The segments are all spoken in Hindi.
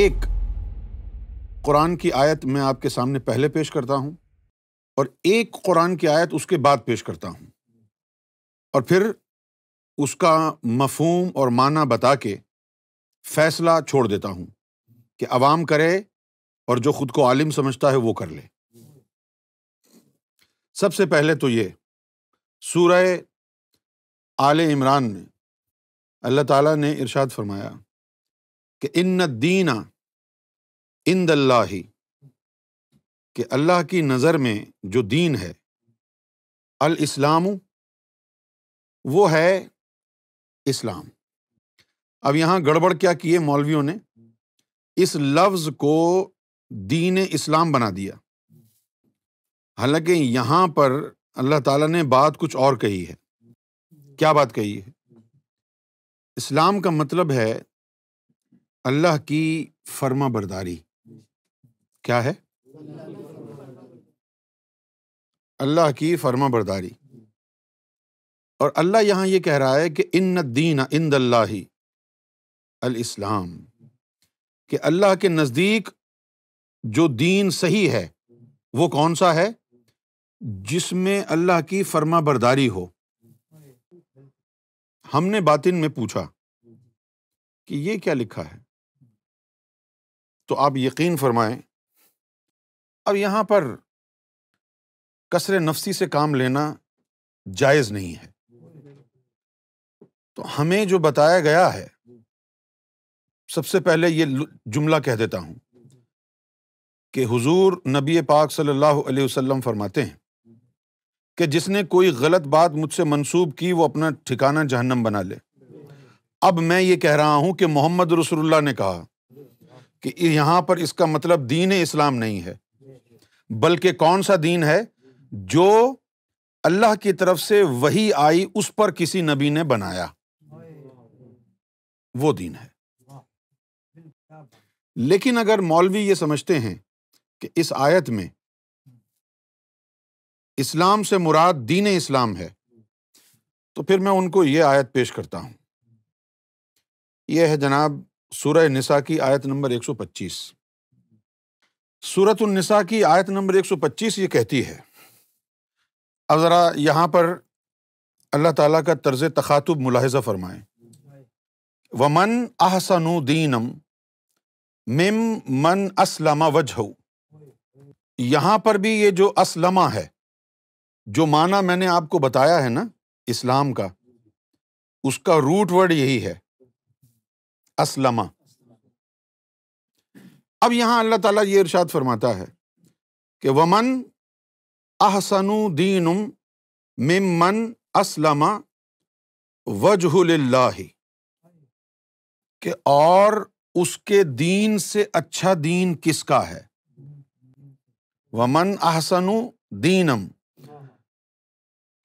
एक, कुरान की आयत मैं आपके सामने पहले पेश करता हूँ और एक कुरान की आयत उसके बाद पेश करता हूँ। और फिर उसका मफहूम और माना बता के फैसला छोड़ देता हूँ कि अवाम करे और जो खुद को आलिम समझता है वो कर ले। सबसे पहले तो ये, सूरह आल इमरान में अल्लाह ताला ने इरशाद फरमाया कि इन दीना इन दल्लाही कि अल्लाह की नज़र में जो दीन है अल इस्लाम वो है इस्लाम। अब यहाँ गड़बड़ क्या किए मौलवियों ने? इस लफ्ज़ को दीन इस्लाम बना दिया। हालाँकि यहाँ पर अल्लाह ताला ने बात कुछ और कही है। क्या बात कही है? इस्लाम का मतलब है अल्लाह की फर्मा बरदारी क्या है? अल्लाह की फर्मा बरदारी और अल्लाह यहाँ ये कह रहा है कि इन दीन इन दल्लाही अल इस्लाम कि अल्लाह के नज़दीक जो दीन सही है, वो कौन सा है? जिसमें अल्लाह की फर्मा बरदारी हो। हमने बातिन में पूछा कि ये क्या लिखा है? तो आप यकीन फरमाएँ अब यहाँ पर कसर नफसी से काम लेना जायज़ नहीं है। तो हमें जो बताया गया है, सबसे पहले ये जुमला कह देता हूँ कि हुजूर नबी पाक सल्लल्लाहु अलैहि वसल्लम फरमाते हैं कि जिसने कोई गलत बात मुझसे मंसूब की, वो अपना ठिकाना जहन्नम बना ले। अब मैं ये कह रहा हूँ कि मोहम्मद रसूलुल्लाह ने कहा कि यहाँ पर इसका मतलब दीन इस्लाम नहीं है। बल्कि कौन सा दीन है जो अल्लाह की तरफ़ से वही आई उस पर किसी नबी ने बनाया? वो दीन है। लेकिन अगर मौलवी ये समझते हैं कि इस आयत में इस्लाम से मुराद दीन इस्लाम है तो फिर मैं उनको ये आयत पेश करता हूँ। यह है जनाब सूरह निसा की आयत नंबर 125 सूरत निसा की आयत नंबर 125 ये कहती है, अब ज़रा यहाँ पर अल्लाह ताला का तर्ज तखातुब मुलाहजा फरमाएँ। वमन अहसनु दीनम मिम मन असलमा वजह। यहाँ पर भी ये जो असलमा है, जो माना मैंने आपको बताया है ना, इस्लाम का, उसका रूट वर्ड यही है, असलमा। अब यहाँ अल्लाह ताला ये इरशाद फरमाता है कि वमन अहसनु दीनुम मिमन असलमा वजहुल्लाही कि और उसके दीन से अच्छा दीन किसका है? वमन अहसनु दीनम।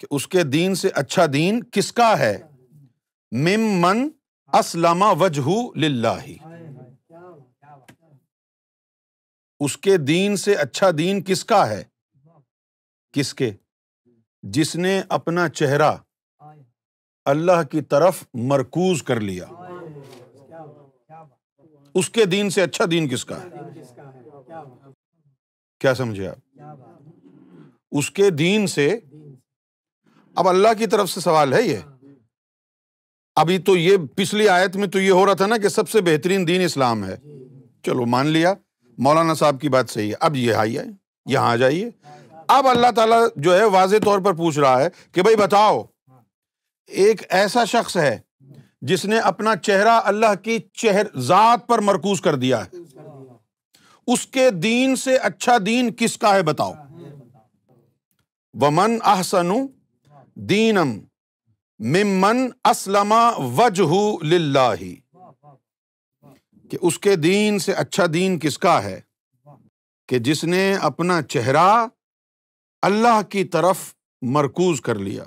कि उसके दीन से अच्छा दीन किसका है? मिम मन असलमा वजहू लिल्लाही उसके दीन से अच्छा दीन किसका है? किसके? जिसने अपना चेहरा अल्लाह की तरफ़ मरकूज कर लिया। उसके दीन से अच्छा दीन किसका है? क्या समझे आप? उसके दीन से अब अल्लाह की तरफ़ से सवाल है ये। अभी तो ये पिछली आयत में तो ये हो रहा था ना कि सबसे बेहतरीन दीन इस्लाम है। चलो मान लिया। मौलाना साहब की बात सही है। अब ये आइए यहाँ आ जाइए। अब अल्लाह ताला जो है वाज तौर पर पूछ रहा है कि भाई बताओ, एक ऐसा शख्स है जिसने अपना चेहरा अल्लाह की चेहर जात पर मरकूज कर दिया है। उसके दीन से अच्छा दीन किसका है बताओ? वमन अहसनु दीनम मिमन असलमा वजहू लिल्लाही। कि उसके दीन से अच्छा दीन किसका है? कि जिसने अपना चेहरा अल्लाह की तरफ़ मरकूज कर लिया।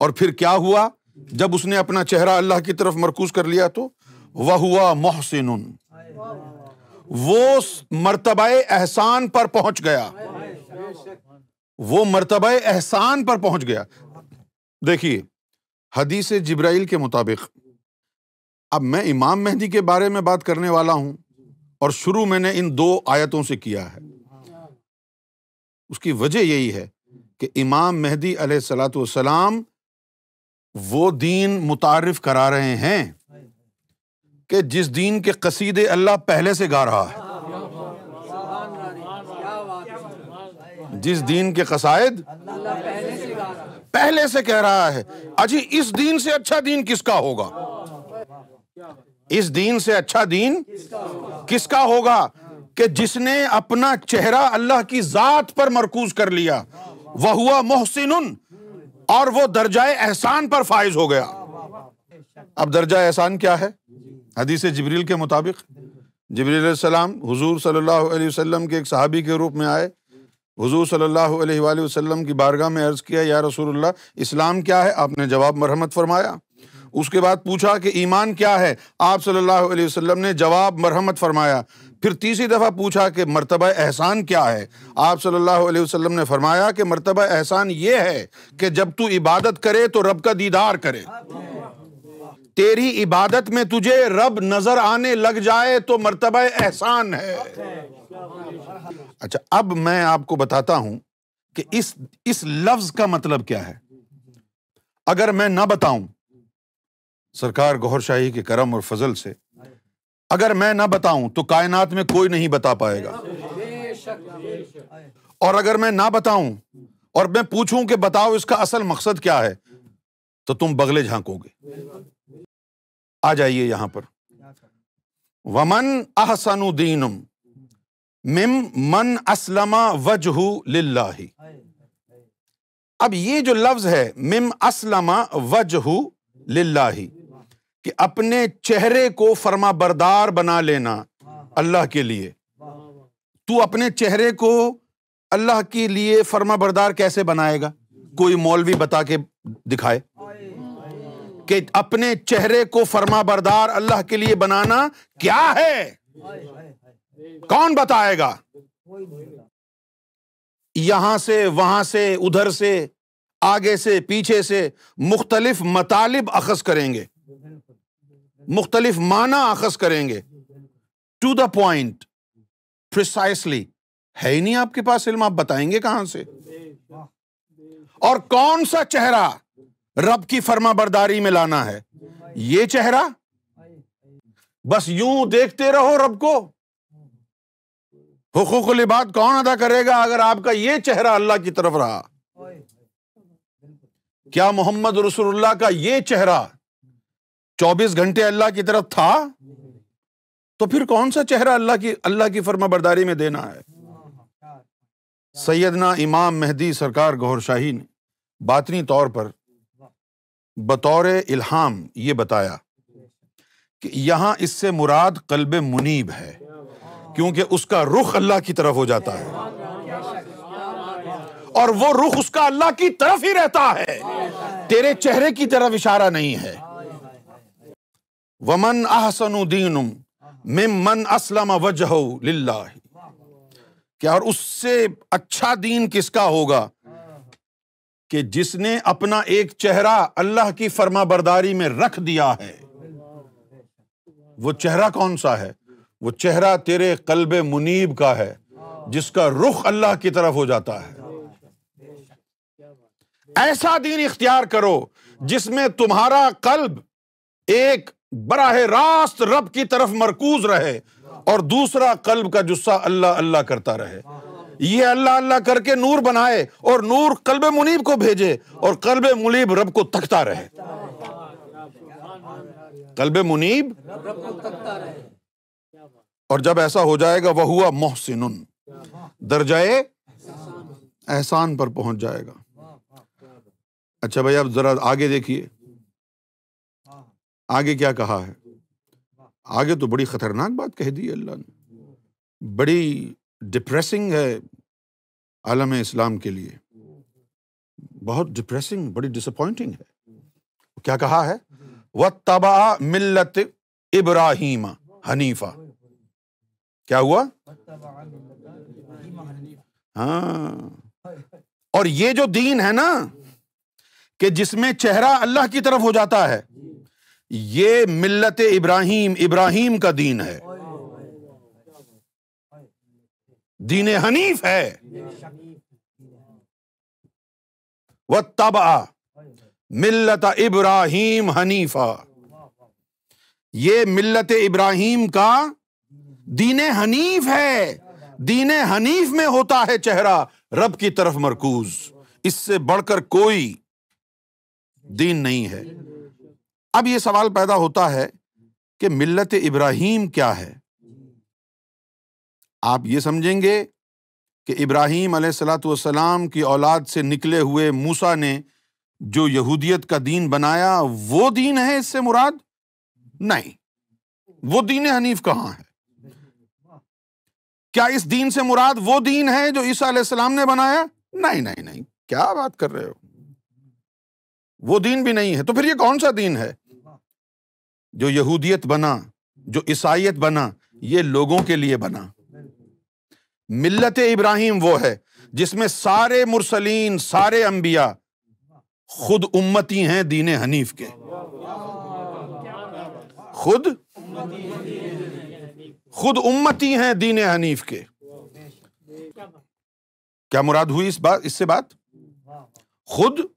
और फिर क्या हुआ? जब उसने अपना चेहरा अल्लाह की तरफ़ मरकूज कर लिया तो वह हुआ मोहसिन वो मरतबा एहसान पर पहुँच गया। वो मरतबा एहसान पर पहुँच गया। देखिए, हदीस जिब्राइल के मुताबिक अब मैं इमाम मेहदी के बारे में बात करने वाला हूँ और शुरू मैंने इन दो आयतों से किया है। उसकी वजह यही है कि इमाम मेहदी सलाम वो दीन मुतारफ करा रहे हैं कि जिस दीन के कसीदे अल्लाह पहले से गा रहा है। जिस दीन के कसायद पहले से कह रहा है। अजी इस दीन से अच्छा दीन किसका होगा? इस दीन से अच्छा दीन किसका होगा? कि जिसने अपना चेहरा अल्लाह की जात पर मरकूज कर लिया। वह हुआ मोहसिन और वो दर्जा एहसान पर फाइज हो गया। अब दर्जा एहसान क्या है? हदीस जबरील के मुताबिक, जबरील सलाम हुजूर सल्लल्लाहु अलैहि वसल्लम के एक सहाबी के रूप में आए। हुजूर सल्लल्लाहु अलैहि वसल्लम की बारगाह में अर्ज़ किया, या रसूलुल्लाह, इस्लाम क्या है? आपने जवाब मरहमत फरमाया। उसके बाद पूछा कि ईमान क्या है? आप सल्लल्लाहु अलैहि वसल्लम ने जवाब मरहमत फरमाया। फिर तीसरी दफ़ा पूछा कि मर्तबा एहसान क्या है? आप सल्लल्लाहु अलैहि वसल्लम ने फरमाया कि मर्तबा एहसान ये है कि जब तू इबादत करे तो रब का दीदार करे। तेरी इबादत में तुझे रब नज़र आने लग जाए तो मर्तबा एहसान है। अच्छा अब मैं आपको बताता हूँ कि इस इस लफ्ज का मतलब क्या है। अगर मैं ना बताऊँ सरकार गौहर शाही के करम और फजल से। अगर मैं ना बताऊँ तो कायनात में कोई नहीं बता पाएगा। और अगर मैं ना बताऊँ, और मैं पूछूँ कि बताओ इसका असल मकसद क्या है तो तुम बगले झांकोगे। आ जाइए यहाँ पर। वमन अहसनुद्दीनम मिम मन असलमा वजहू लिल्लाही। अब ये जो लफ्ज है, मिम असलमा वजहू लिल्लाही कि अपने चेहरे को फर्मा बरदार बना लेना अल्लाह के लिए। तू अपने चेहरे को अल्लाह के लिए फर्मा बरदार कैसे बनाएगा? कोई मौलवी बता के दिखाए। कि अपने चेहरे को फर्मा बरदार अल्लाह के लिए बनाना क्या है? कौन बताएगा? यहाँ से, वहाँ से, उधर से, आगे से, पीछे से मुख्तलिफ़ मतालिब अखज करेंगे। मुख्तलिफ़ माना अखज करेंगे। टू द पॉइंट प्रिसाइसली है ही नहीं आपके पास इल्म, आप बताएँगे कहाँ से? और कौन सा चेहरा रब की फर्मा बरदारी में लाना है? ये चेहरा? बस यूँ देखते रहो रब को। हुकूक लिबाद कौन अदा करेगा अगर आपका ये चेहरा अल्लाह की तरफ़ रहा? क्या मोहम्मद रसूलुल्लाह का ये चेहरा चौबीस घंटे अल्लाह की तरफ़ था तो फिर कौन सा चेहरा अल्लाह की अल्लाह की फर्मा बरदारी में देना है? सैयदना इमाम मेहदी सरकार गौर शाही ने बातनी तौर पर बतौर इल्हाम ये बताया कि यहाँ इससे मुराद कल्ब मुनीब है, क्योंकि उसका रुख अल्लाह की तरफ़ हो जाता है। और वो रुख उसका अल्लाह की तरफ़ ही रहता है। तेरे चेहरे की तरफ़ इशारा नहीं है। वमन अहसनुद्दीन मिमन असलम वजह क्या और उससे अच्छा दीन किसका होगा? कि जिसने अपना एक चेहरा अल्लाह की फर्मा बरदारी में रख दिया है। वो चेहरा कौन सा है? वो चेहरा तेरे कल्ब मुनीब का है, जिसका रुख अल्लाह की तरफ़ हो जाता है। ऐसा दीन इख्तियार करो जिसमें तुम्हारा कल्ब एक बराह रास्त रब की तरफ़ मरकूज रहे और दूसरा कल्ब का जुस्सा अल्लाह अल्लाह करता रहे। ये अल्लाह अल्लाह करके नूर बनाए और नूर कल्ब मुनीब को भेजे और कल्ब मुनीब रब को तकता रहे। कल्ब मुनीब और जब ऐसा हो जाएगा वह हुआ मोहसिन दर्जाए एहसान पर पहुँच जाएगा। अच्छा भाई, अब जरा आगे देखिए। आगे क्या कहा है? आगे तो बड़ी खतरनाक बात कह दी अल्लाह ने। बड़ी डिप्रेसिंग है आलम इस्लाम के लिए। बहुत डिप्रेसिंग बड़ी डिसअपॉइंटिंग है। क्या कहा है? व तबा मिल्लत इब्राहिम हनीफा। क्या हुआ? हाँ। और ये जो दीन है ना, कि जिसमें चेहरा अल्लाह की तरफ़ हो जाता है ये मिल्लत इब्राहिम इब्राहिम का दीन है। दीन हनीफ है। वह तब मिल्लत इब्राहिम हनीफा। ये मिल्लत इब्राहिम का दीन हनीफ है। दीन हनीफ में होता है चेहरा, रब की तरफ़ मरकूज। इससे बढ़कर कोई दीन नहीं है। अब यह सवाल पैदा होता है कि मिल्लत इब्राहिम क्या है? आप ये समझेंगे कि इब्राहिम सलाम की औलाद से निकले हुए मूसा ने जो यहूदियत का दीन बनाया, वो दीन है इससे मुराद? नहीं। वो दीन हनीफ कहाँ है? क्या इस दीन से मुराद वो दीन है जो ईसा सलाम ने बनाया? नहीं नहीं नहीं। क्या बात कर रहे हो? वो दीन भी नहीं है। तो फिर ये कौन सा दीन है? जो यहूदियत बना, जो ईसाइत बना, ये लोगों के लिए बना। मिल्लत इब्राहिम वो है, जिसमें सारे मुरसलीन, सारे अंबिया खुद उम्मती हैं दीन हनीफ के। खुद? खुद उम्मती हैं दीन हनीफ के। क्या मुराद हुई इस बात, इससे बात? खुद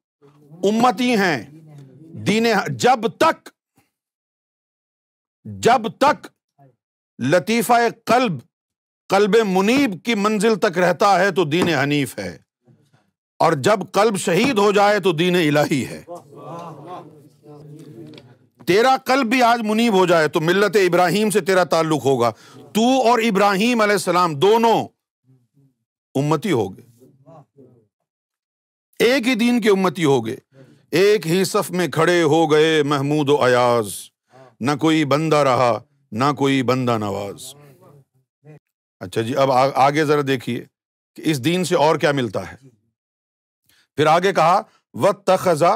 उम्मती हैं दीन, जब तक जब तक लतीफ़ा कल्ब कल्ब मुनीब की मंजिल तक रहता है तो दीन हनीफ है। और जब कल्ब शहीद हो जाए तो दीन इलाही है। तेरा कल्ब भी आज मुनीब हो जाए तो मिल्लत इब्राहिम से तेरा ताल्लुक होगा। तू और इब्राहिम सलाम दोनों उम्मती हो गए एक ही दीन के उम्मती हो गए एक ही सफ में खड़े हो गए महमूद अयाज। ना कोई बंदा रहा ना कोई बंदा नवाज़। अच्छा जी अब आ, आगे जरा देखिए कि इस दीन से और क्या मिलता है। फिर आगे कहा व तखजा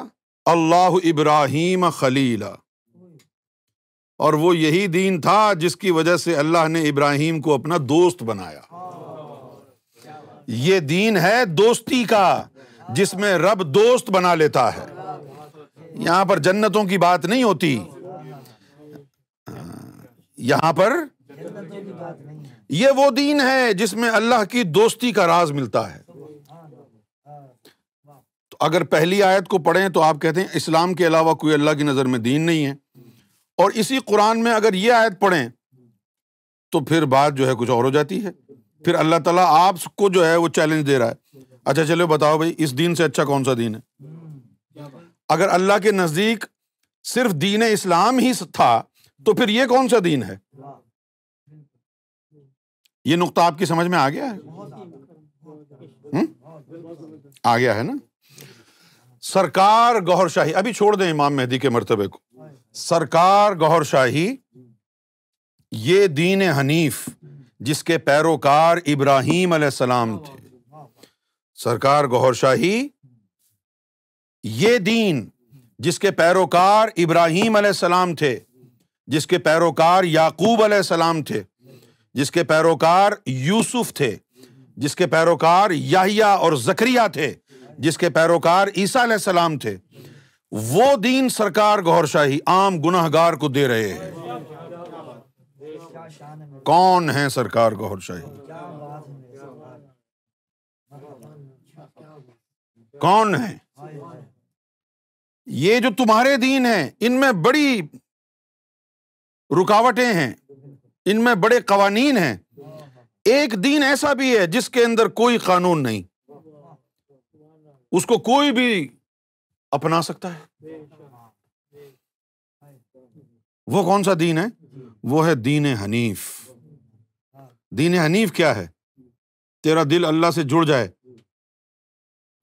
अल्लाह इब्राहिम खलीला। और वो यही दीन था जिसकी वजह से अल्लाह ने इब्राहिम को अपना दोस्त बनाया। ये दीन है दोस्ती का जिसमें रब दोस्त बना लेता है। यहाँ पर जन्नतों की बात नहीं होती। यहाँ पर ये वो दीन है जिसमें अल्लाह की दोस्ती का राज मिलता है। तो अगर पहली आयत को पढ़ें तो आप कहते हैं, इस्लाम के अलावा कोई अल्लाह की नज़र में दीन नहीं है। और इसी कुरान में अगर ये आयत पढ़ें तो फिर बात जो है कुछ और हो जाती है। फिर अल्लाह ताला आपको जो है वो चैलेंज दे रहा है। अच्छा चलो बताओ भाई, इस दीन से अच्छा कौन सा दीन है? अगर अल्लाह के नज़दीक सिर्फ़ दीन इस्लाम ही था तो फिर ये कौन सा दीन है? ये नुकता आपकी समझ में आ गया है? हुँ? आ गया है ना? सरकार गौहर शाही अभी छोड़ दें इमाम मेहदी के मरतबे को। सरकार गौहर शाही ये दीन हनीफ, जिसके पैरोकार इब्राहिम सलाम थे। सरकार गौहर शाही ये दीन, जिसके पैरोकार इब्राहिम सलाम थे जिसके पैरोकार याकूब सलाम थे, जिसके पैरोकार यूसुफ थे, जिसके पैरोकार याहिया और जकरिया थे, जिसके पैरोकार ईसा सलाम थे, वो दीन सरकार गौर शाही आम गुनाहगार को दे रहे हैं। कौन है सरकार गौर शाही कौन है? ये जो तुम्हारे दीन है, इनमें बड़ी रुकावटें हैं। इनमें बड़े कवानीन हैं। एक दीन ऐसा भी है जिसके अंदर कोई कानून नहीं। उसको कोई भी अपना सकता है। वो कौन सा दीन है? वो है दीन हनीफ। दीन हनीफ क्या है? तेरा दिल अल्लाह से जुड़ जाए।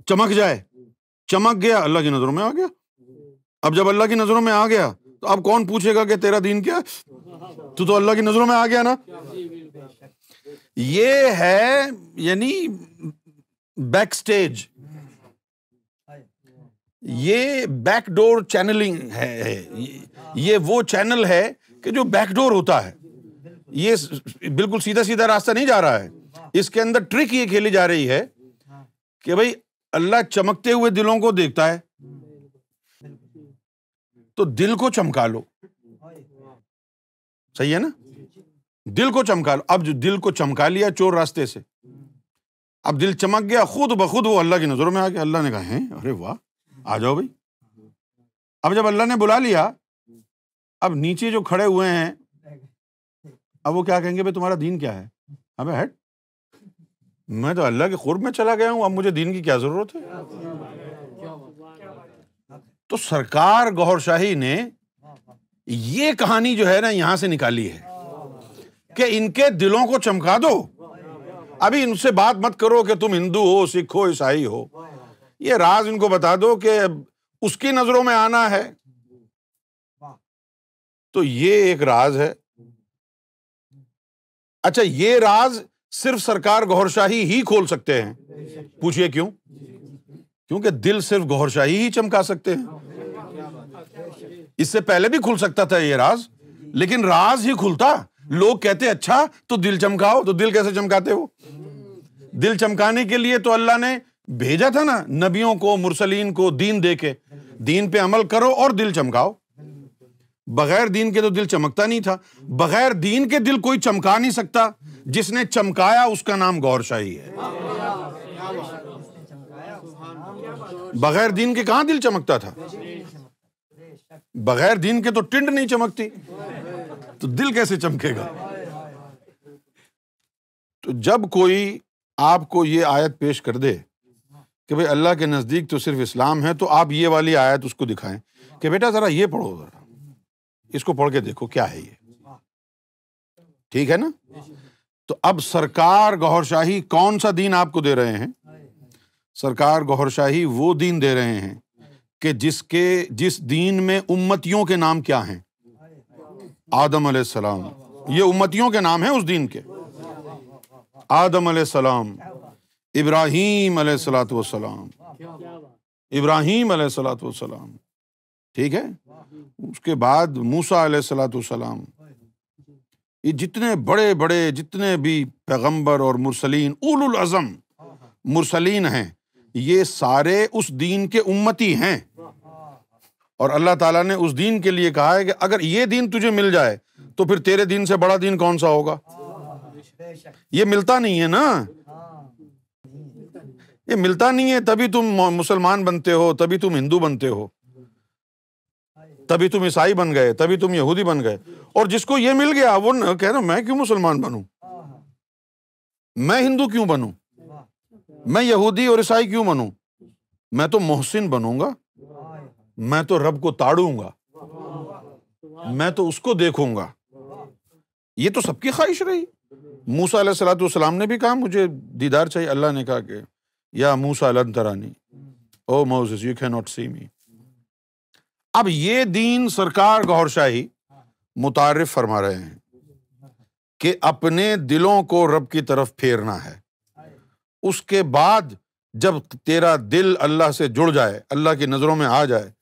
चमक जाए। चमक गया। अल्लाह की नज़रों में आ गया। अब जब अल्लाह की नज़रों में आ गया तो अब कौन पूछेगा कि तेरा दीन क्या तू तो अल्लाह की नज़रों में आ गया ना? ये है यानी बैक स्टेज ये बैकडोर चैनलिंग है, है। ये वो चैनल है कि जो बैकडोर होता है। ये बिल्कुल सीधा सीधा रास्ता नहीं जा रहा है। इसके अंदर ट्रिक ये खेली जा रही है कि भाई अल्लाह चमकते हुए दिलों को देखता है। तो दिल को चमका लो। सही है ना? दिल को चमका लो। अब जो दिल को चमका लिया चोर रास्ते से, अब दिल चमक गया, खुद ब खुद वो अल्लाह की नज़रों में आ गया। अल्लाह ने कहा, है? अरे वाह, आ जाओ भाई। अब जब अल्लाह ने बुला लिया, अब नीचे जो खड़े हुए हैं, अब वो क्या कहेंगे, भाई, तुम्हारा दीन क्या है? अबे, हट। मैं तो अल्लाह के खुर्ब में चला गया हूँ, अब मुझे दीन की क्या ज़रूरत है? तो सरकार गौहर शाही ने ये कहानी जो है ना यहाँ से निकाली है कि इनके दिलों को चमका दो। अभी इनसे बात मत करो कि तुम हिंदू हो, सिख हो, ईसाई हो। ये राज इनको बता दो कि उसकी नज़रों में आना है। तो ये एक राज है। अच्छा ये राज सिर्फ़ सरकार गौरशाही ही खोल सकते हैं? पूछिए क्यों? क्योंकि दिल सिर्फ़ गौरशाही ही चमका सकते हैं। इससे पहले भी खुल सकता था ये राज, लेकिन राज ही खुलता। लोग कहते अच्छा तो दिल चमकाओ तो दिल कैसे चमकाते हो? दिल चमकाने के लिए तो अल्लाह ने भेजा था ना, नबियों को, मुरसलीन को दीन दे के दीन पे अमल करो और दिल चमकाओ। बगैर दीन के तो दिल चमकता नहीं था। बगैर दीन के दिल कोई चमका नहीं सकता। जिसने चमकाया, उसका नाम गौरशाही है। बगैर दीन के कहाँ दिल चमकता था? बगैर दीन के तो टिंड नहीं चमकती। तो दिल कैसे चमकेगा? तो जब कोई आपको ये आयत पेश कर दे कि भाई अल्लाह के नज़दीक तो सिर्फ़ इस्लाम है तो आप ये वाली आयत उसको दिखाएँ कि बेटा ज़रा ये पढ़ो ज़रा। इसको पढ़ के देखो क्या है ये। ठीक है ना? तो अब सरकार गौहर शाही कौन सा दीन आपको दे रहे हैं? सरकार गौहर शाही वो दीन दे रहे हैं कि जिसके, जिस दीन में उम्मतियों के नाम क्या हैं? आदम सलाम ये उम्मतियों के नाम हैं उस दीन के। आदम सलाम इब्राहिम सलाम इब्राहिम सलाम ठीक है? उसके बाद मूसा सलाम ये जितने बड़े बड़े जितने भी पैगंबर और मुरसलीन, उलुल अज़म मुरसलीन हैं ये सारे उस दीन के उम्मती हैं। और अल्लाह ताला ने उस दीन के लिए कहा है कि अगर ये दीन तुझे मिल जाए तो फिर तेरे दीन से बड़ा दीन कौन सा होगा? ये मिलता नहीं है ना? ये मिलता नहीं है, तभी तुम मुसलमान बनते हो, तभी तुम हिंदू बनते हो। तभी तुम ईसाई बन गए, तभी तुम यहूदी बन गए। और जिसको ये मिल गया, वो कह रहा मैं क्यों मुसलमान बनूं? मैं हिंदू क्यों बनूं? मैं यहूदी और ईसाई क्यों बनूं? मैं तो मोहसिन बनूँगा। मैं तो रब को ताड़ूँगा। मैं तो उसको देखूँगा। ये तो सबकी ख्वाहिश रही। मूसा सलाम ने भी कहा, मुझे दीदार चाहिए। अल्लाह ने कहा कि, या मूसा तरानी O Moses, you can not see me. अब ये दीन सरकार गौर शाही मुतारफ फरमा रहे हैं कि अपने दिलों को रब की तरफ़ फेरना है। उसके बाद जब तेरा दिल अल्लाह से जुड़ जाए, अल्लाह की नज़रों में आ जाए,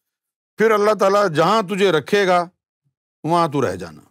फिर अल्लाह ताला जहाँ तुझे रखेगा, वहाँ तू रह जाना।